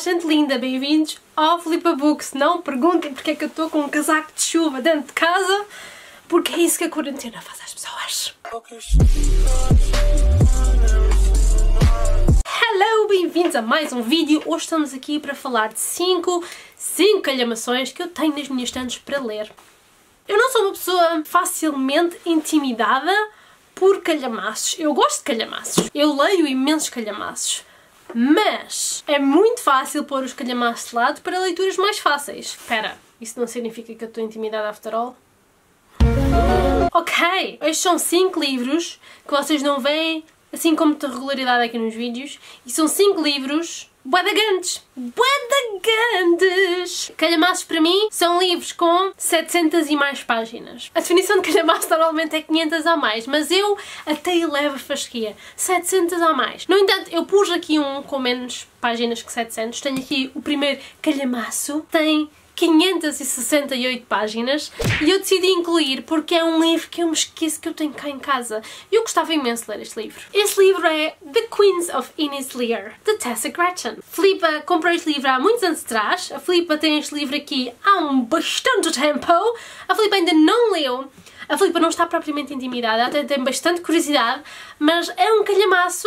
gente linda, bem-vindos ao Flipa Books. Não perguntem porque é que eu estou com um casaco de chuva dentro de casa, porque é isso que a quarentena faz às pessoas. Hello, bem-vindos a mais um vídeo. Hoje estamos aqui para falar de 5 5 calhamações que eu tenho nas minhas estantes para ler. Eu não sou uma pessoa facilmente intimidada por calhamaços. Eu gosto de calhamaços. Eu leio imensos calhamaços. Mas é muito fácil pôr os calhamaços de lado para leituras mais fáceis. Espera, isso não significa que eu estou intimidada after all? Ok, estes são 5 livros que vocês não veem assim com muita regularidade aqui nos vídeos. E são 5 livros bué grandes. Bué grandes! Calhamaços para mim são livros com 700 e mais páginas. A definição de calhamaço normalmente é 500 ou mais, mas eu até elevo a fasquia. 700 ou mais. No entanto, eu pus aqui um com menos páginas que 700. Tenho aqui o primeiro calhamaço. Tem 568 páginas e eu decidi incluir porque é um livro que eu me esqueço que eu tenho cá em casa. Eu gostava imenso de ler este livro. Este livro é The Queens of Innis Lear, de Tessa Gretchen. Filipa comprou este livro há muitos anos atrás. A Filipa tem este livro aqui há um bastante tempo. A Filipa ainda não leu. A Filipa não está propriamente intimidada, até tem bastante curiosidade, mas é um calhamaço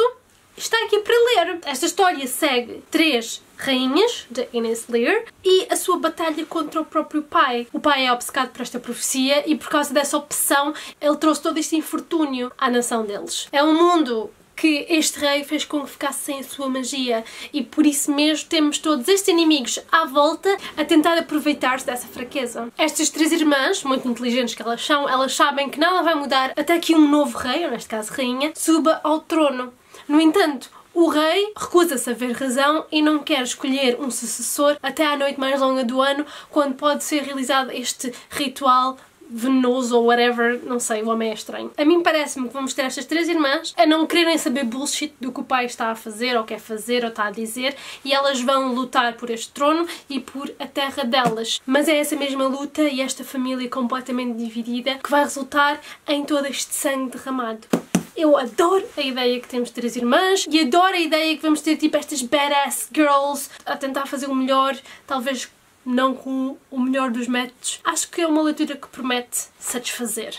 está aqui para ler. Esta história segue três rainhas de Ines Lear e a sua batalha contra o próprio pai. O pai é obcecado por esta profecia e por causa dessa opção ele trouxe todo este infortúnio à nação deles. É um mundo que este rei fez com que ficasse sem a sua magia e por isso mesmo temos todos estes inimigos à volta a tentar aproveitar-se dessa fraqueza. Estas três irmãs, muito inteligentes que elas são, elas sabem que nada vai mudar até que um novo rei, ou neste caso rainha, suba ao trono. No entanto, o rei recusa-se a ver razão e não quer escolher um sucessor até à noite mais longa do ano, quando pode ser realizado este ritual venenoso ou whatever, não sei, o homem é estranho. A mim parece-me que vamos ter estas três irmãs a não quererem saber bullshit do que o pai está a fazer ou quer fazer ou está a dizer e elas vão lutar por este trono e por a terra delas. Mas é essa mesma luta e esta família completamente dividida que vai resultar em todo este sangue derramado. Eu adoro a ideia que temos três irmãs e adoro a ideia que vamos ter tipo estas badass girls a tentar fazer o melhor, talvez não com o melhor dos métodos. Acho que é uma leitura que promete satisfazer.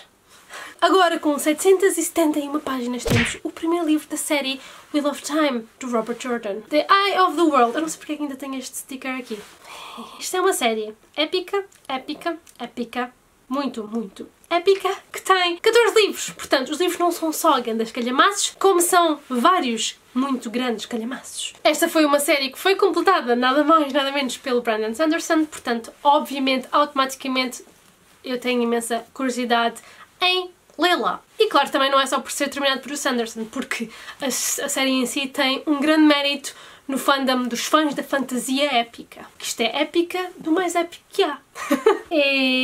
Agora, com 771 páginas, temos o primeiro livro da série Wheel of Time, do Robert Jordan. The Eye of the World. Eu não sei porque ainda tenho este sticker aqui. Isto é uma série épica, épica, épica, muito, muito épica que tem 14 livros. Portanto, os livros não são só grandes calhamaços, como são vários muito grandes calhamaços. Esta foi uma série que foi completada nada mais, nada menos pelo Brandon Sanderson, portanto, obviamente, automaticamente, eu tenho imensa curiosidade em lê-la. E claro, também não é só por ser terminado por o Sanderson, porque a, a série em si tem um grande mérito no fandom dos fãs da fantasia épica. Que isto é épica do mais épico que há. e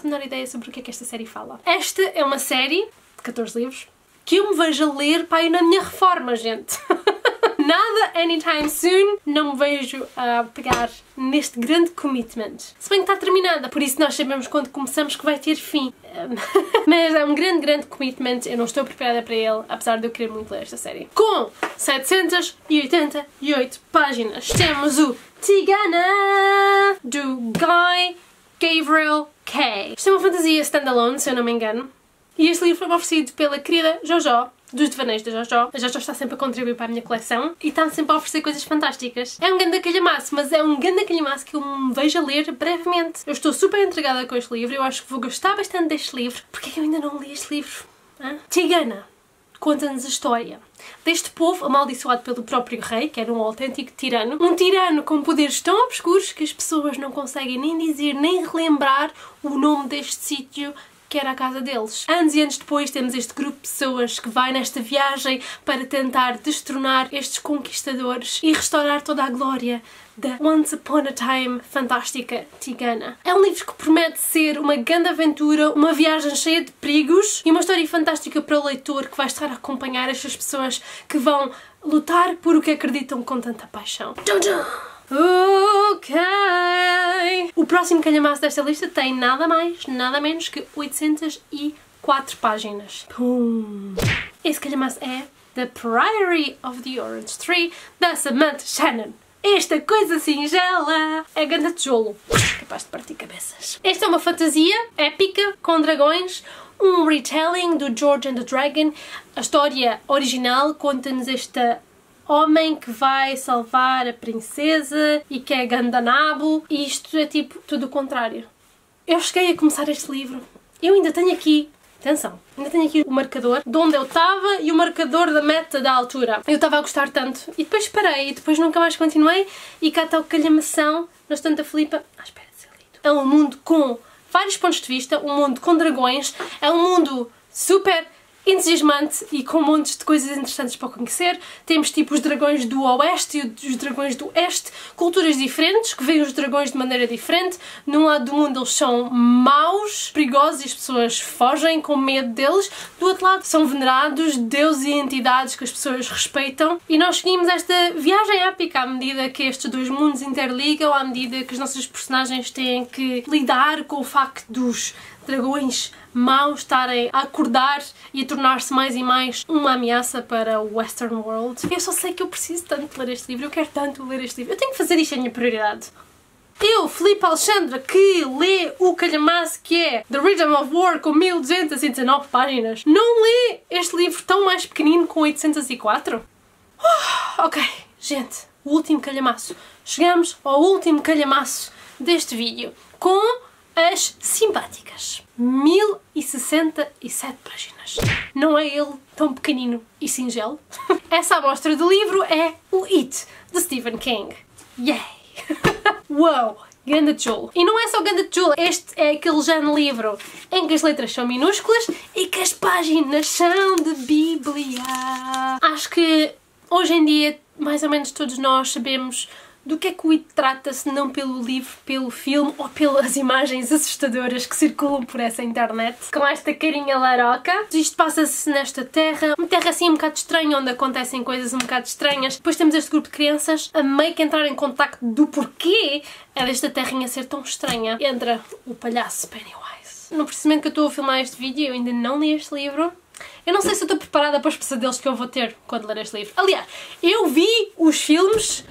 faço a menor ideia sobre o que é que esta série fala. Esta é uma série de 14 livros que eu me vejo a ler para ir na minha reforma, gente. Nada anytime soon, não me vejo a pegar neste grande commitment. Se bem que está terminada, por isso nós sabemos quando começamos que vai ter fim. Mas é um grande, grande commitment, eu não estou preparada para ele, apesar de eu querer muito ler esta série. Com 788 páginas, temos o Tigana, do Guy Gabriel Kay. Isto é uma fantasia standalone, se eu não me engano. E este livro foi oferecido pela querida Jojo, dos devaneios da Jojo. A Jojo está sempre a contribuir para a minha coleção e está sempre a oferecer coisas fantásticas. É um grande calhamaço, mas é um grande calhamaço que eu me vejo a ler brevemente. Eu estou super entregada com este livro, eu acho que vou gostar bastante deste livro. Porquê que eu ainda não li este livro? Hã? Tigana conta-nos a história deste povo amaldiçoado pelo próprio rei, que era um autêntico tirano. Um tirano com poderes tão obscuros que as pessoas não conseguem nem dizer nem relembrar o nome deste sítio que era a casa deles. Anos e anos depois temos este grupo de pessoas que vai nesta viagem para tentar destronar estes conquistadores e restaurar toda a glória da Once Upon a Time fantástica Tigana. É um livro que promete ser uma grande aventura, uma viagem cheia de perigos e uma história fantástica para o leitor que vai estar a acompanhar estas pessoas que vão lutar por o que acreditam com tanta paixão. Ok! O próximo calhamaço desta lista tem nada mais, nada menos que 804 páginas. Pum! Esse calhamaço é The Priory of the Orange Tree, da Samantha Shannon. Esta coisa singela é ganda tijolo, capaz de partir cabeças. Esta é uma fantasia épica com dragões, um retelling do George and the Dragon. A história original conta-nos esta homem que vai salvar a princesa e que é Gandanabo e isto é tipo tudo o contrário. Eu cheguei a começar este livro. Eu ainda tenho aqui Atenção, ainda tenho aqui o marcador de onde eu estava e o marcador da meta da altura. Eu estava a gostar tanto e depois parei e depois nunca mais continuei e cá está o calhamação na estante da Filipa. Ah, espera ser lido. É um mundo com vários pontos de vista, um mundo com dragões, é um mundo super entusiasmante e com montes de coisas interessantes para conhecer. Temos tipo os dragões do oeste e os dragões do este, culturas diferentes, que veem os dragões de maneira diferente. Num lado do mundo eles são maus, perigosos e as pessoas fogem com medo deles. Do outro lado são venerados, deuses e entidades que as pessoas respeitam. E nós seguimos esta viagem épica à medida que estes dois mundos interligam, à medida que os nossos personagens têm que lidar com o facto dos dragões maus estarem a acordar e a tornar-se mais e mais uma ameaça para o Western World. Eu só sei que eu preciso tanto ler este livro, eu quero tanto ler este livro. Eu tenho que fazer isto a minha prioridade. Eu, Filipe Alexandra, que lê o calhamaço que é The Rhythm of War com 1219 páginas, não lê este livro tão mais pequenino com 804? Uh, ok, gente, o último calhamaço. Chegamos ao último calhamaço deste vídeo com as simpáticas. 1067 páginas. Não é ele tão pequenino e singelo? Essa amostra do livro é o It, de Stephen King. Yay! Uau! Ganda tijolo. E não é só ganda tijolo, este é aquele género livro em que as letras são minúsculas e que as páginas são de bíblia. Acho que hoje em dia, mais ou menos todos nós sabemos do que é que o It trata se não pelo livro, pelo filme ou pelas imagens assustadoras que circulam por essa internet? Com esta carinha laroca. Isto passa-se nesta terra, uma terra assim um bocado estranha, onde acontecem coisas um bocado estranhas. Depois temos este grupo de crianças a meio que entrar em contacto do porquê é desta terrinha ser tão estranha. Entra o palhaço Pennywise. No precisamente que eu estou a filmar este vídeo, eu ainda não li este livro. Eu não sei se estou preparada para os pesadelos que eu vou ter quando ler este livro. Aliás, eu vi os filmes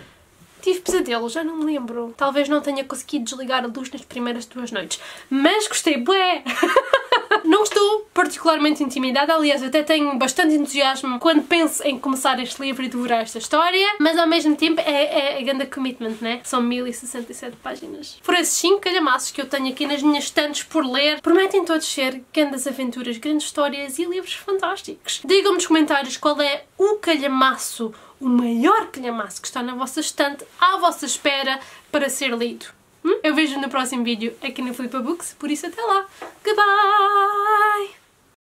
Tive pesadelo, já não me lembro. Talvez não tenha conseguido desligar a luz nas primeiras duas noites. Mas gostei, bué! não estou particularmente intimidada, aliás, até tenho bastante entusiasmo quando penso em começar este livro e devorar esta história, mas ao mesmo tempo é, é, é grande commitment, né? São 1067 páginas. Por esses 5 calhamaços que eu tenho aqui nas minhas estantes por ler, prometem todos ser grandes aventuras, grandes histórias e livros fantásticos. Digam-me nos comentários qual é o calhamaço o maior calhamaço que está na vossa estante à vossa espera para ser lido. Hum? Eu vejo no próximo vídeo aqui no Flipa Books, por isso até lá. Goodbye!